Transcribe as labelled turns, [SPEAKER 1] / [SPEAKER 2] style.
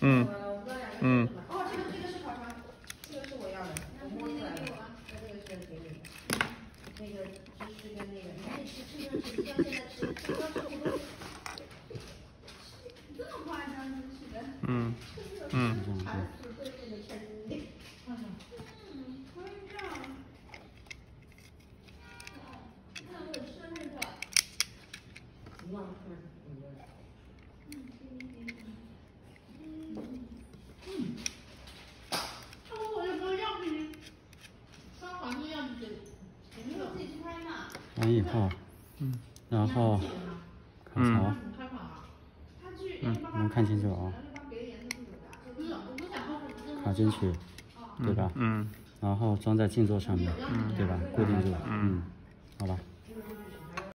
[SPEAKER 1] 嗯嗯。
[SPEAKER 2] 哦，这个这个是烤肠，这个是我要的，那这个是给你的，那个芝士跟那个，你可以吃吃这个，吃，现在吃，吃多吃不多。这么夸张，真是的。
[SPEAKER 1] 嗯。嗯。
[SPEAKER 2] 馋死
[SPEAKER 3] 完以后，
[SPEAKER 1] 嗯，
[SPEAKER 3] 然后烤槽，
[SPEAKER 1] 嗯，
[SPEAKER 3] 能看清楚啊，卡进去，对吧？
[SPEAKER 1] 嗯，
[SPEAKER 3] 然后装在静坐上面，对吧？固定住，嗯。